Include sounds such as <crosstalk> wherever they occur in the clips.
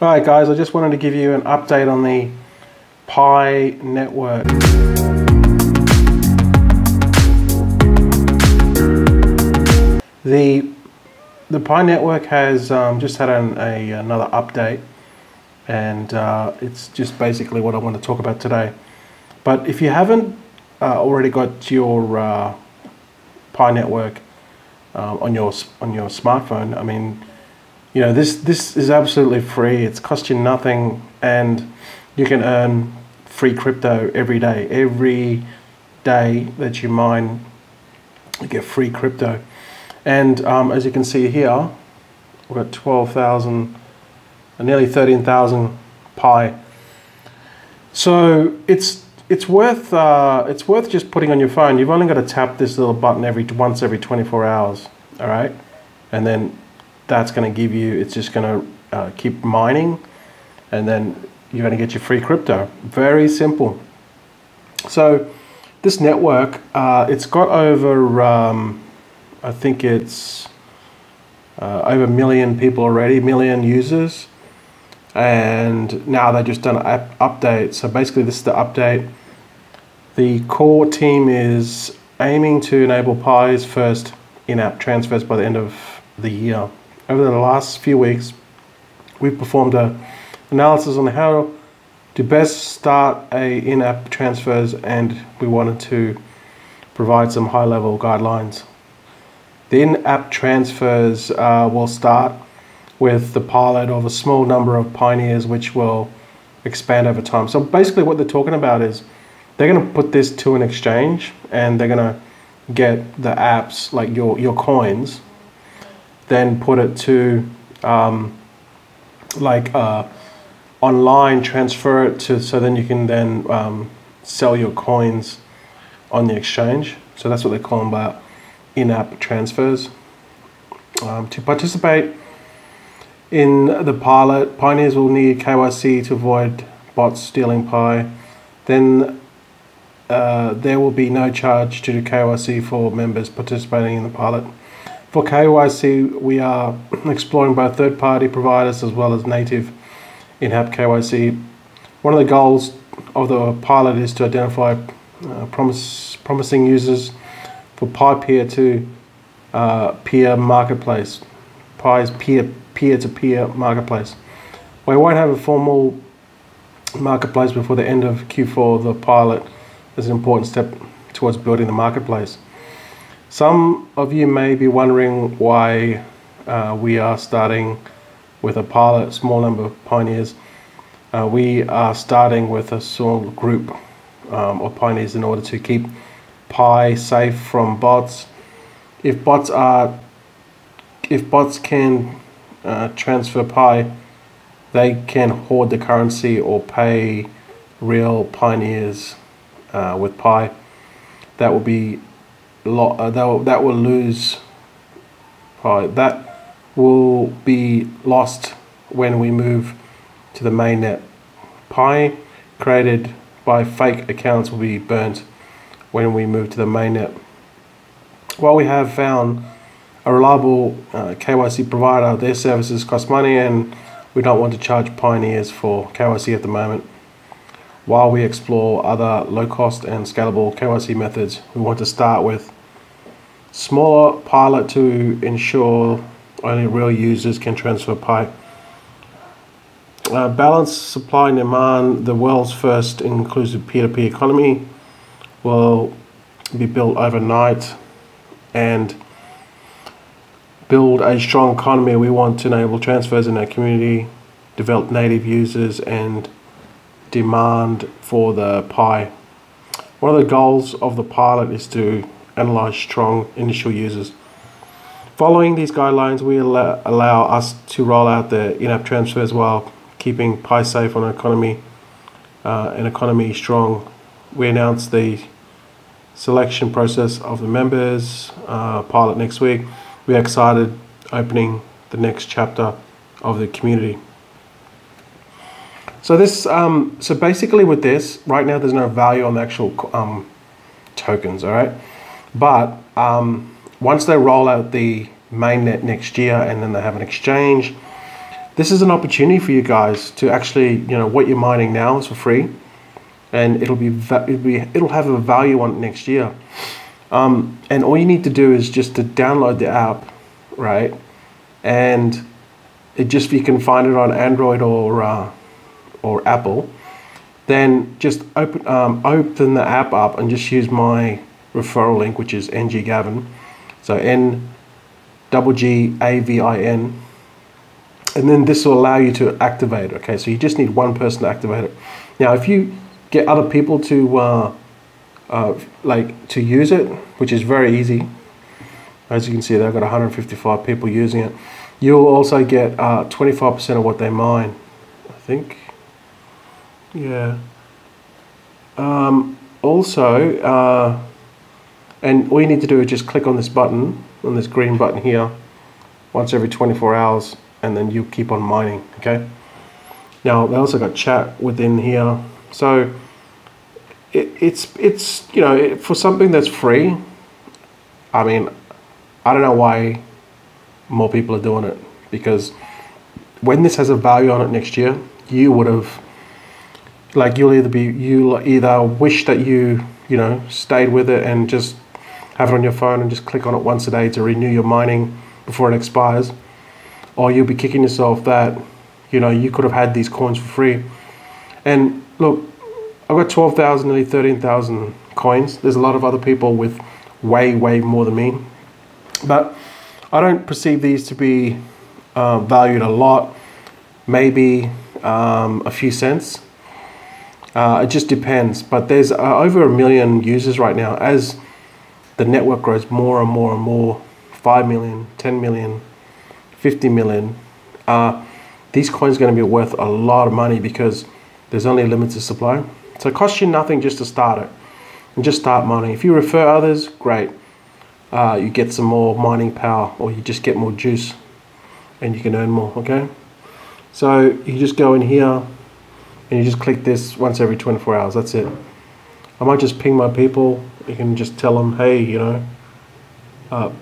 Alright guys, I just wanted to give you an update on the Pi network. The the Pi network has um, just had an, a, another update and uh, it's just basically what I want to talk about today. But if you haven't uh, already got your uh, Pi network uh, on your on your smartphone, I mean, you know this this is absolutely free. It's cost you nothing, and you can earn free crypto every day. Every day that you mine, you get free crypto. And um, as you can see here, we've got 12,000, uh, nearly 13,000 Pi. So it's it's worth uh, it's worth just putting on your phone. You've only got to tap this little button every once every 24 hours, all right, and then that's going to give you. It's just going to uh, keep mining, and then you're going to get your free crypto. Very simple. So this network, uh, it's got over. Um, I think it's uh, over a million people already, million users. And now they've just done an app update. So basically, this is the update. The core team is aiming to enable Pi's first in-app transfers by the end of the year. Over the last few weeks, we've performed a analysis on how to best start a in-app transfers, and we wanted to provide some high-level guidelines. The in-app transfers uh, will start with the pilot of a small number of pioneers, which will expand over time. So basically, what they're talking about is they're going to put this to an exchange, and they're going to get the apps like your your coins, then put it to um, like uh, online, transfer it to so then you can then um, sell your coins on the exchange. So that's what they're calling about in-app transfers. Um, to participate in the pilot, pioneers will need KYC to avoid bots stealing Pi. Then uh, there will be no charge to KYC for members participating in the pilot. For KYC, we are <clears throat> exploring both third-party providers as well as native in-app KYC. One of the goals of the pilot is to identify uh, promise, promising users for Pi peer to uh, peer marketplace, Pi's peer peer to peer marketplace. We won't have a formal marketplace before the end of Q4. The pilot is an important step towards building the marketplace. Some of you may be wondering why uh, we are starting with a pilot, small number of pioneers. Uh, we are starting with a small group um, of pioneers in order to keep Pi safe from bots. If bots are, if bots can uh, transfer Pi, they can hoard the currency or pay real pioneers uh, with Pi. That will be lot. Uh, that will, that will lose. Pi. That will be lost when we move to the mainnet. Pi created by fake accounts will be burnt when we move to the mainnet. While we have found a reliable uh, KYC provider, their services cost money and we don't want to charge pioneers for KYC at the moment. While we explore other low cost and scalable KYC methods, we want to start with smaller pilot to ensure only real users can transfer Pi. Uh, balanced supply and demand, the world's first inclusive peer-to-peer economy will be built overnight and build a strong economy. We want to enable transfers in our community, develop native users, and demand for the Pi. One of the goals of the pilot is to analyze strong initial users. Following these guidelines, we allow, allow us to roll out the in-app transfers while keeping Pi safe on economy, uh, an economy strong. We announced the selection process of the members uh, pilot next week. We're excited opening the next chapter of the community. So this, um, so basically with this, right now there's no value on the actual um, tokens, all right? But um, once they roll out the mainnet next year and then they have an exchange, this is an opportunity for you guys to actually, you know, what you're mining now is for free, and it'll be it'll be it'll have a value on it next year. Um, and all you need to do is just to download the app, right? And it just if you can find it on Android or uh, or Apple. Then just open um, open the app up and just use my referral link, which is ng gavin. So N double G A V I N. And then this will allow you to activate. it. Okay, so you just need one person to activate it. Now, if you get other people to uh, uh, like to use it, which is very easy. As you can see, they've got 155 people using it. You'll also get 25% uh, of what they mine, I think. Yeah. Um, also, uh, and all you need to do is just click on this button, on this green button here, once every 24 hours, and then you keep on mining, okay? Now, they also got chat within here. So, it, it's it's you know it, for something that's free. I mean, I don't know why more people are doing it because when this has a value on it next year, you would have like you'll either be you'll either wish that you you know stayed with it and just have it on your phone and just click on it once a day to renew your mining before it expires, or you'll be kicking yourself that you know you could have had these coins for free. And look, I've got 12,000, nearly 13,000 coins. There's a lot of other people with way, way more than me. But I don't perceive these to be uh, valued a lot, maybe um, a few cents. Uh, it just depends. But there's uh, over a million users right now. As the network grows more and more and more 5 million, 10 million, 50 million uh, these coins are going to be worth a lot of money because there's only a limited supply. So it costs you nothing just to start it and just start mining. If you refer others, great. Uh, you get some more mining power or you just get more juice and you can earn more, okay? So you just go in here and you just click this once every 24 hours, that's it. I might just ping my people, you can just tell them, hey, you know, uh,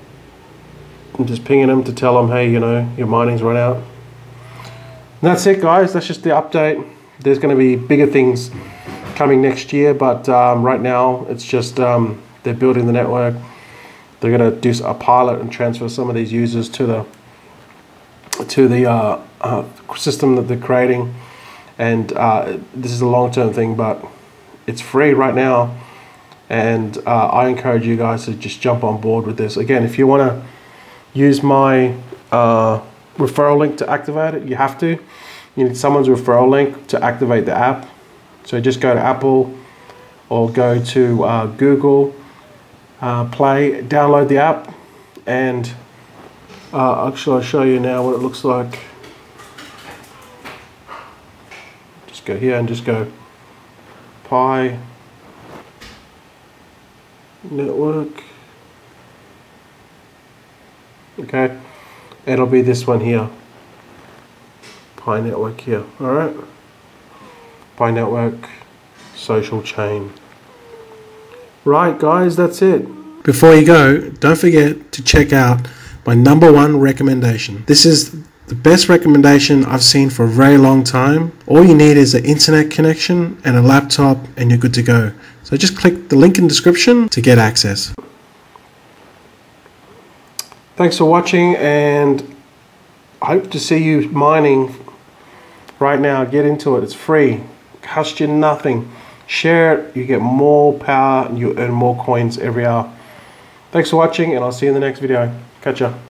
I'm just pinging them to tell them, hey, you know, your mining's run out. And that's it, guys. That's just the update. There's going to be bigger things coming next year, but um, right now it's just um, they're building the network. They're going to do a pilot and transfer some of these users to the to the uh, uh, system that they're creating, and uh, this is a long term thing, but it's free right now, and uh, I encourage you guys to just jump on board with this. Again, if you want to use my uh, referral link to activate it, you have to. You need someone's referral link to activate the app so just go to Apple or go to uh, Google uh, Play, download the app, and uh, actually I'll show you now what it looks like. Just go here and just go Pi Network. Okay, it'll be this one here. Pi Network here, alright? Pi network, social chain. Right, guys, that's it. Before you go, don't forget to check out my number one recommendation. This is the best recommendation I've seen for a very long time. All you need is an internet connection and a laptop, and you're good to go. So just click the link in the description to get access. Thanks for watching, and I hope to see you mining right now. Get into it, it's free cost you nothing. Share it, you get more power, and you earn more coins every hour. Thanks for watching, and I'll see you in the next video. Catch ya.